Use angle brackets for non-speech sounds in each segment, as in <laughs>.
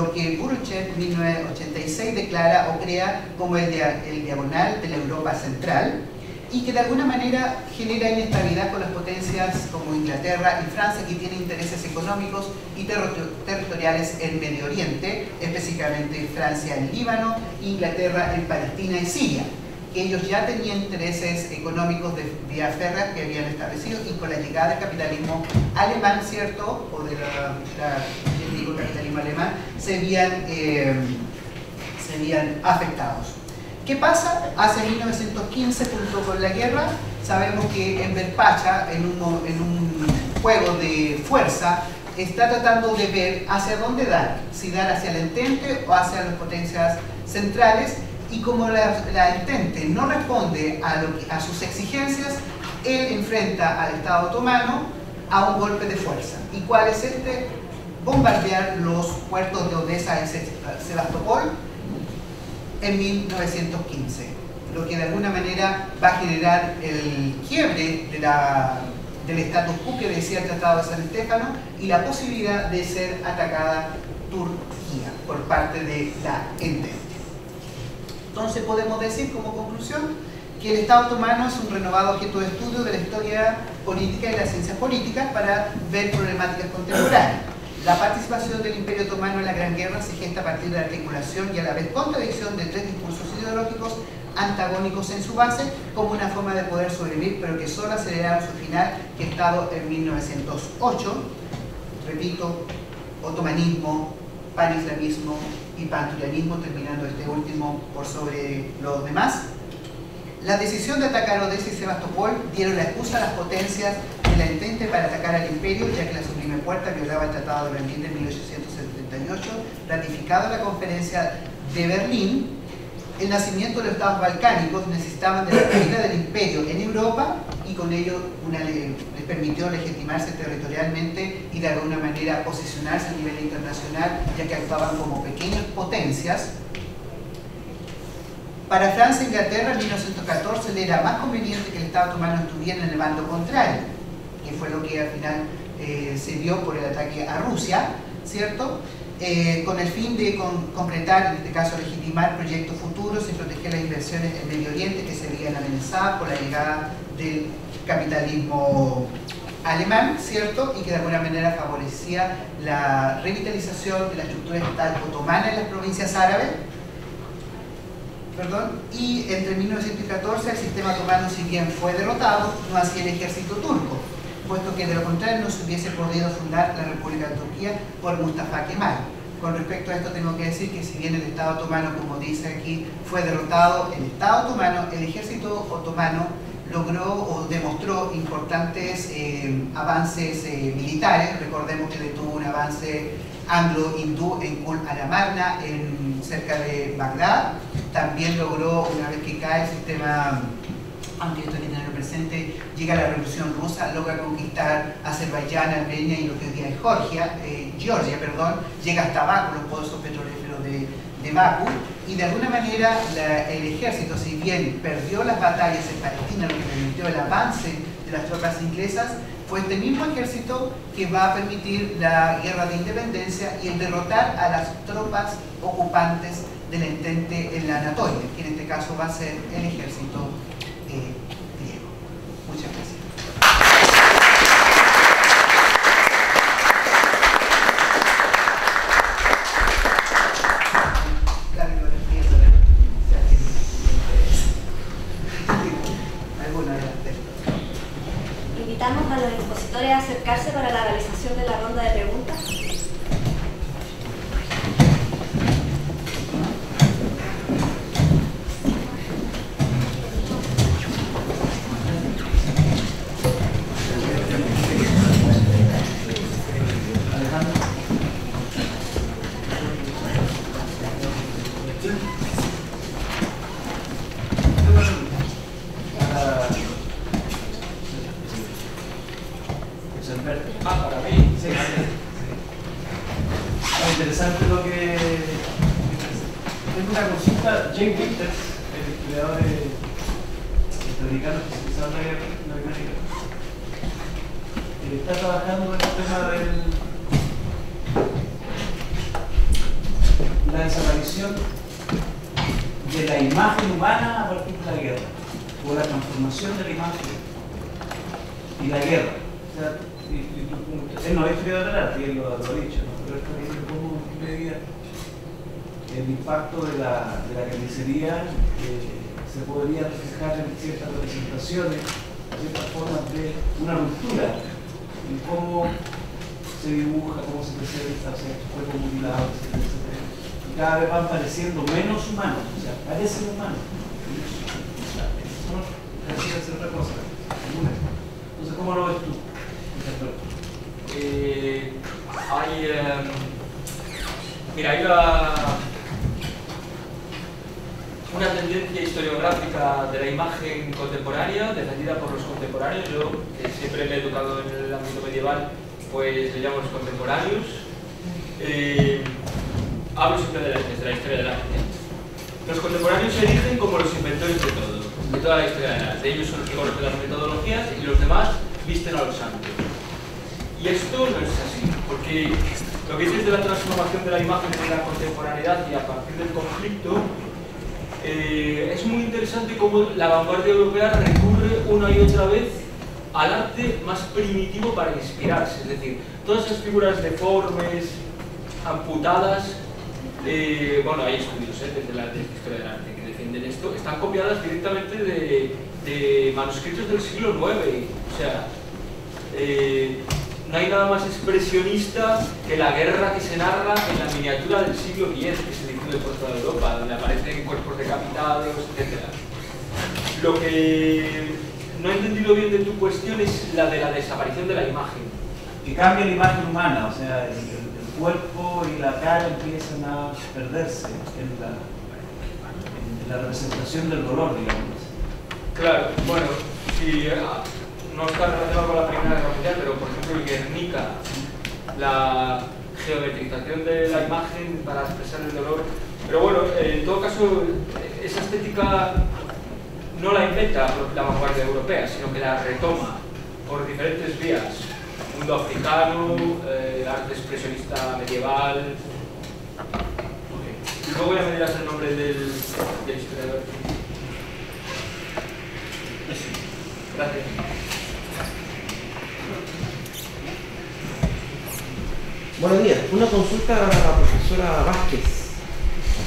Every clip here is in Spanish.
lo que Burchett en 1986 declara o crea como el, el diagonal de la Europa central, y que de alguna manera genera inestabilidad con las potencias como Inglaterra y Francia que tienen intereses económicos y territoriales en Medio Oriente, específicamente Francia en Líbano, Inglaterra en Palestina y Siria. Ellos ya tenían intereses económicos de vía férrea que habían establecido y con la llegada del capitalismo alemán, ¿cierto? O de la, digo, capitalismo alemán, se eh, se afectados. ¿Qué pasa? Hace 1915, junto con la guerra, sabemos que en Pacha, en un, juego de fuerza, está tratando de ver hacia dónde dar, si dar hacia el entente o hacia las potencias centrales, y como la, entente no responde a, a sus exigencias, él enfrenta al Estado otomano a un golpe de fuerza. ¿Y cuál es este? Bombardear los puertos de Odessa y Sebastopol en 1915, lo que de alguna manera va a generar el quiebre del estatus quo que decía el Tratado de San Estefano y la posibilidad de ser atacada Turquía por parte de la Entente. Entonces podemos decir como conclusión que el Estado otomano es un renovado objeto de estudio de la historia política y las ciencias políticas para ver problemáticas contemporáneas. La participación del Imperio Otomano en la Gran Guerra se gesta a partir de la articulación y a la vez contradicción de tres discursos ideológicos antagónicos en su base como una forma de poder sobrevivir, pero que solo aceleraron su final que Estado en 1908. Repito, otomanismo, panislamismo y panturianismo, terminando este último por sobre los demás. La decisión de atacar Odessa y Sebastopol dieron la excusa a las potencias entente para atacar al imperio, ya que la sublime puerta violaba el Tratado de Berlín de 1878, ratificado en la conferencia de Berlín. El nacimiento de los estados balcánicos necesitaban de la caída del imperio en Europa y con ello les permitió legitimarse territorialmente y de alguna manera posicionarse a nivel internacional, ya que actuaban como pequeñas potencias para Francia e Inglaterra en 1914 le era más conveniente que el Estado otomano estuviera en el bando contrario, que fue lo que al final eh, se dio por el ataque a Rusia, ¿cierto? Eh, con el fin de completar, en este caso legitimar proyectos futuros y proteger las inversiones en Medio Oriente que se veían amenazadas por la llegada del capitalismo alemán, ¿cierto? Y que de alguna manera favorecía la revitalización de la estructura estatal otomana en las provincias árabes y entre 1914 el sistema otomano si bien fue derrotado, no hacía el ejército turco, puesto que de lo contrario no se hubiese podido fundar la República de Turquía por Mustafa Kemal. Con respecto a esto tengo que decir que si bien el Estado otomano, como dice aquí, fue derrotado, el Estado otomano, el ejército otomano logró o demostró importantes eh, avances eh, militares. Recordemos que detuvo un avance anglo-hindú en Kul Alamarna, en, cerca de Bagdad. También logró, una vez que cae el sistema, aunque esto hay que tenerlo presente, llega la revolución rusa, logra conquistar Azerbaiyán, Armenia y lo que hoy día es Georgia, eh, Georgia perdón, llega hasta Baku, los pozos petrolíferos de, de Baku, y de alguna manera el ejército, si bien perdió las batallas en Palestina, lo que permitió el avance de las tropas inglesas, fue este mismo ejército que va a permitir la guerra de independencia y el derrotar a las tropas ocupantes del entente en la Anatolia, que en este caso va a ser el ejército tengo una consulta. James Winters, el historiador norteamericano especializado en la guerra eh, está trabajando en el tema de la desaparición de la imagen humana a partir de la guerra, o la transformación de la imagen y la guerra. O no es historiador de arte, él lo, lo ha dicho, ¿no? pero está viendo cómo, en qué el impacto de la, de la carnicería eh, se podría reflejar en ciertas representaciones, ciertas formas de una ruptura en cómo se dibuja, cómo se presenta, o sea, cuerpo mutilado, etc. Y cada vez van pareciendo menos humanos, o sea, parecen humanos. Otra cosa. Entonces, ¿cómo lo ves tú? Eh, hay, eh, mira, hay la, una tendencia historiográfica de la imagen contemporánea, defendida por los contemporáneos. Yo, que siempre me he educado en el ámbito medieval, pues le llamo los contemporáneos. Eh, hablo siempre de la, la historia del arte. Los contemporáneos se dicen como los inventores de todo, de toda la historia del arte. Ellos son los que conocen las metodologías y los demás visten a los santos. Y esto no es así, porque lo que dices de la transformación de la imagen en la contemporaneidad y a partir del conflicto eh, es muy interesante cómo la vanguardia europea recurre una y otra vez al arte más primitivo para inspirarse. Es decir, todas esas figuras deformes, amputadas, eh, bueno, hay estudios eh, desde la, historia del arte que defienden esto, están copiadas directamente de, manuscritos del siglo IX. O sea, eh, no hay nada más expresionista que la guerra que se narra en la miniatura del siglo X, que se difunde por toda Europa, donde aparecen cuerpos decapitados, etc. Lo que no he entendido bien de tu cuestión es la de la desaparición de la imagen. Que cambia la imagen humana, o sea, el, el, cuerpo y la cara empiezan a perderse en la, en la representación del dolor, digamos. Claro, bueno, si no está relacionado con la Primera Guerra Mundial, pero por ejemplo el Guernica, la geometrización de la imagen para expresar el dolor. Pero bueno, en todo caso, esa estética no la inventa la vanguardia europea, sino que la retoma por diferentes vías. Mundo africano, eh, arte expresionista medieval. Okay. Luego ya me dirás el nombre del, del historiador. Gracias. Buenos días. Una consulta a la profesora Vázquez.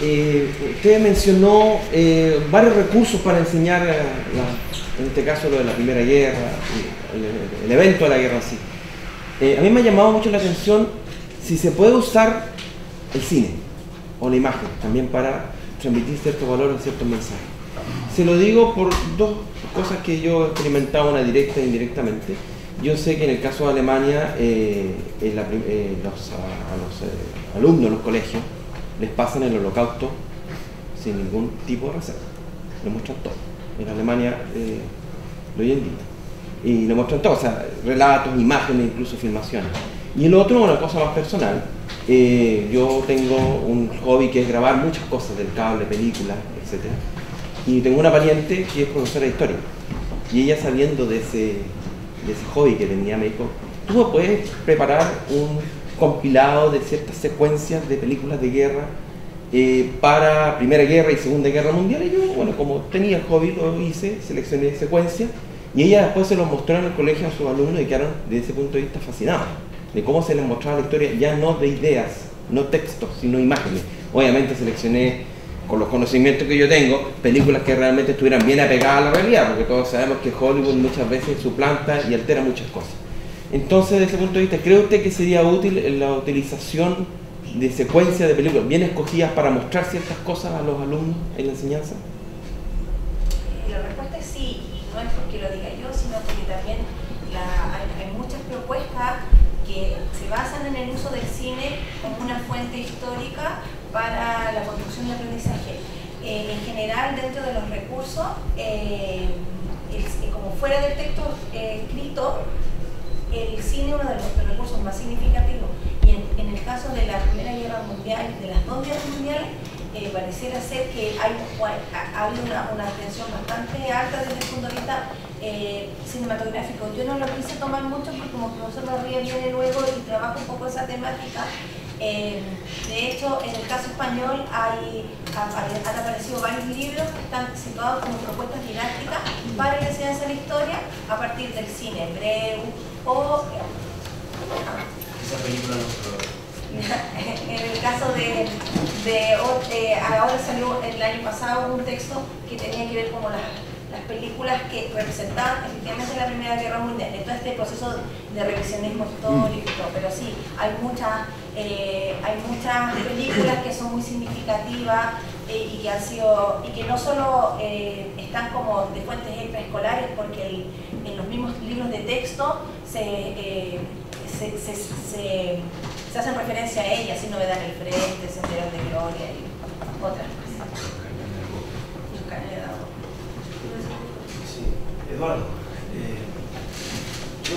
Eh, usted mencionó eh, varios recursos para enseñar, la, en este caso lo de la Primera Guerra, el, el evento de la guerra en sí. Eh, a mí me ha llamado mucho la atención si se puede usar el cine o la imagen también para transmitir ciertos valores, ciertos mensajes. Se lo digo por dos cosas que yo he experimentado, una directa e indirectamente. Yo sé que en el caso de Alemania, eh, eh, a, los eh, alumnos de los colegios les pasan el holocausto sin ningún tipo de reserva. Lo muestran todo. En Alemania, eh, hoy en día. Y lo muestran todo, o sea, relatos, imágenes, incluso filmaciones. Y el otro, una cosa más personal. yo tengo un hobby que es grabar muchas cosas del cable, películas, etc. Y tengo una pariente que es profesora de historia. Y ella sabiendo de ese, de ese hobby que tenía, me dijo, tú me puedes preparar un compilado de ciertas secuencias de películas de guerra eh, para Primera Guerra y Segunda Guerra Mundial. Y yo, bueno, como tenía el hobby, lo hice, seleccioné secuencias. Y ella después se los mostró en el colegio a sus alumnos y quedaron desde ese punto de vista fascinados. De cómo se les mostraba la historia, ya no de ideas, no textos, sino imágenes. Obviamente seleccioné con los conocimientos que yo tengo, películas que realmente estuvieran bien apegadas a la realidad, porque todos sabemos que Hollywood muchas veces suplanta y altera muchas cosas. Entonces, desde ese punto de vista, ¿cree usted que sería útil la utilización de secuencias de películas bien escogidas para mostrar ciertas cosas a los alumnos en la enseñanza? La respuesta es sí, y no es porque lo diga yo, sino porque también hay, hay muchas propuestas que se basan en el uso del cine como una fuente histórica para la construcción de aprendizaje. Eh, en general, dentro de los recursos, eh, el, como fuera del texto eh, escrito, el cine es uno de los recursos más significativos. Y en, en, el caso de la Primera Guerra Mundial, de las dos guerras mundiales, pareciera ser que hay, ha una, una, atención bastante alta desde el punto de vista cinematográfico. Yo no lo quise tomar mucho porque como profesor Barría viene luego y trabaja un poco esa temática, Eh, de hecho, en el caso español hay, han aparecido varios libros que están situados como propuestas didácticas para la enseñanza de la historia a partir del cine, breve o... Esa película <laughs> En el caso de, de, ahora salió el año pasado un texto que tenía que ver como las las películas que representaban efectivamente la Primera Guerra Mundial, de todo este proceso de revisionismo histórico, pero sí, hay muchas, eh, hay muchas películas que son muy significativas eh, y que han sido, y que no solo eh, están como de fuentes extraescolares, porque en los mismos libros de texto se, se, se, se, hacen referencia a ellas, sin novedad en el frente, Senderos de Gloria y otras Eduardo, eh, yo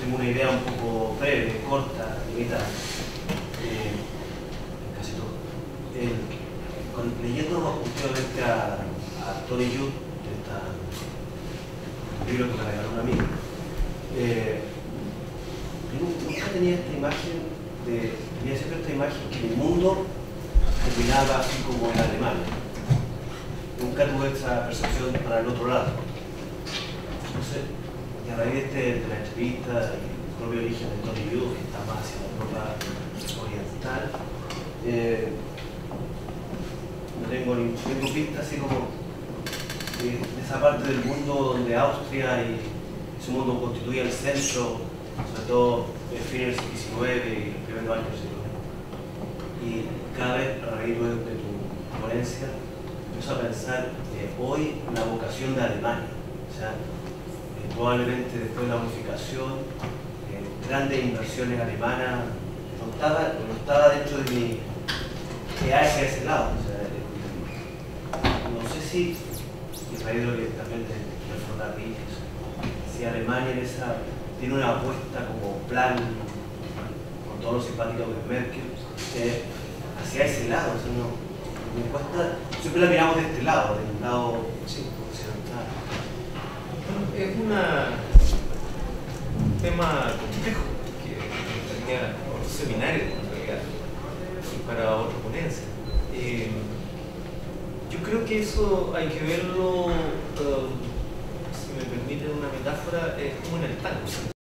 tengo una idea un poco breve, corta, limitada, eh, casi todo. leyendo últimamente a, a Tony Judd, un libro que me regaló un amigo, eh, nunca tenía esta imagen de, tenía siempre esta imagen que el mundo terminaba así como en Alemania tuve esa percepción para el otro lado. Entonces, a raíz de, la entrevista y el propio origen de Tony Yu, que está más hacia la Europa oriental, eh, no tengo ni tengo vista así como de, esa parte del mundo donde Austria y ese mundo constituye el centro, sobre todo en fines del XIX y los primeros años del siglo Y cada vez, a raíz de tu ponencia, a pensar que hoy la vocación de Alemania, o sea, eh, probablemente después de la unificación, eh, grandes inversiones alemanas, no estaba, no estaba dentro de mi que hacia ese lado. O sea, eh, no sé si, y raíz de lo que si Alemania en esa, tiene una apuesta como plan, con todo lo simpático que es Merkel, hacia ese lado. O sea, no, siempre la miramos de este lado, del lado occidental. es un tema complejo que tenía un seminario en realidad para otra ponencia. Eh, yo creo que eso hay que verlo, um, si me permiten una metáfora, es como en el tango.